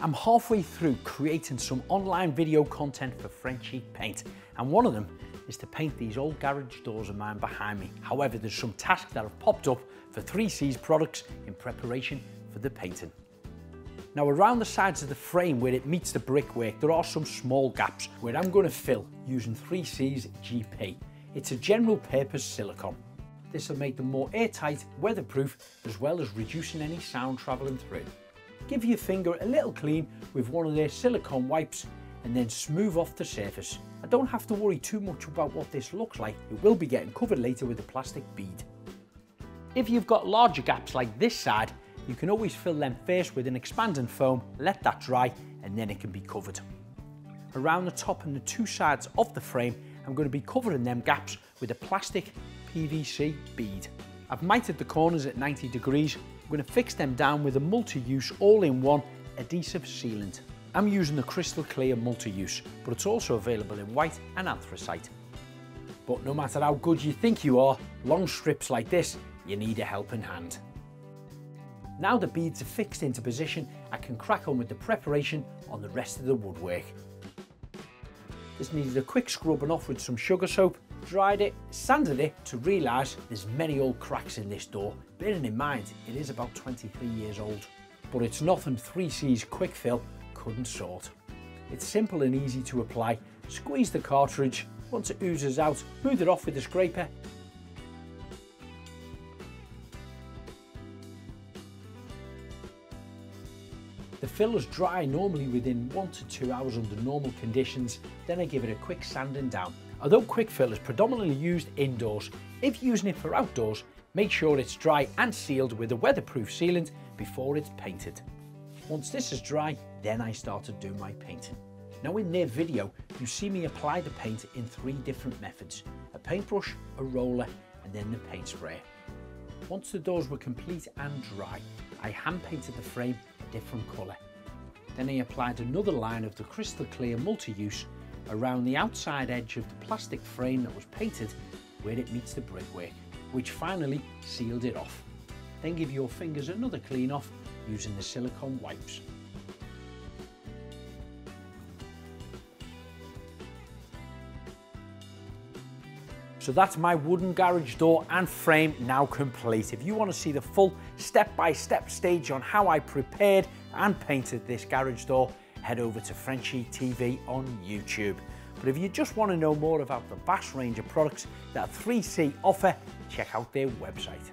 I'm halfway through creating some online video content for Frenchic Paint and one of them is to paint these old garage doors of mine behind me. However, there's some tasks that have popped up for 3C's products in preparation for the painting. Now around the sides of the frame where it meets the brickwork, there are some small gaps where I'm going to fill using 3C's GP. It's a general purpose silicone. This will make them more airtight, weatherproof, as well as reducing any sound travelling through. Give your finger a little clean with one of their silicone wipes and then smooth off the surface. I don't have to worry too much about what this looks like, it will be getting covered later with a plastic bead. If you've got larger gaps like this side, you can always fill them first with an expanding foam, let that dry, and then it can be covered. Around the top and the two sides of the frame, I'm going to be covering them gaps with a plastic PVC bead. I've mitred the corners at 90 degrees I'm going to fix them down with a multi-use all-in-one adhesive sealant. I'm using the crystal clear multi-use, but it's also available in white and anthracite. But no matter how good you think you are, long strips like this, you need a helping hand. Now the beads are fixed into position, I can crack on with the preparation on the rest of the woodwork. This needed a quick scrubbing off with some sugar soap dried it, sanded it to realise there's many old cracks in this door, bearing in mind it is about 23 years old. But it's nothing 3C's quick fill couldn't sort. It's simple and easy to apply, squeeze the cartridge, once it oozes out, smooth it off with a scraper The fill fillers dry normally within one to two hours under normal conditions, then I give it a quick sanding down. Although quick fill is predominantly used indoors, if using it for outdoors, make sure it's dry and sealed with a weatherproof sealant before it's painted. Once this is dry, then I start to do my painting. Now in their video, you see me apply the paint in three different methods, a paintbrush, a roller, and then the paint sprayer. Once the doors were complete and dry, I hand painted the frame a different colour. Then I applied another line of the crystal clear multi-use around the outside edge of the plastic frame that was painted where it meets the brickwork, which finally sealed it off. Then give your fingers another clean off using the silicone wipes. So that's my wooden garage door and frame now complete. If you want to see the full step-by-step -step stage on how I prepared and painted this garage door, head over to Frenchic TV on YouTube. But if you just want to know more about the vast range of products that 3C offer, check out their website.